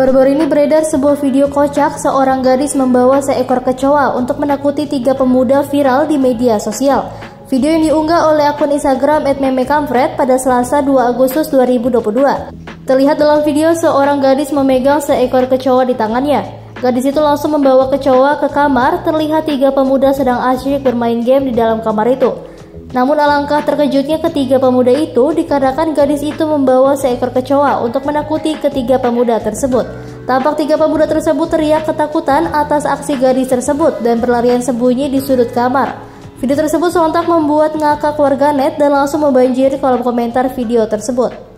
Baru-baru ini beredar sebuah video kocak seorang gadis membawa seekor kecoa untuk menakuti tiga pemuda viral di media sosial. Video yang diunggah oleh akun Instagram @memekamfred pada Selasa 2 Agustus 2022. Terlihat dalam video seorang gadis memegang seekor kecoa di tangannya. Gadis itu langsung membawa kecoa ke kamar, terlihat tiga pemuda sedang asyik bermain game di dalam kamar itu. Namun alangkah terkejutnya ketiga pemuda itu dikarenakan gadis itu membawa seekor kecoa untuk menakuti ketiga pemuda tersebut. Tampak tiga pemuda tersebut teriak ketakutan atas aksi gadis tersebut dan berlarian sembunyi di sudut kamar. Video tersebut sontak membuat ngakak warganet dan langsung membanjiri kolom komentar video tersebut.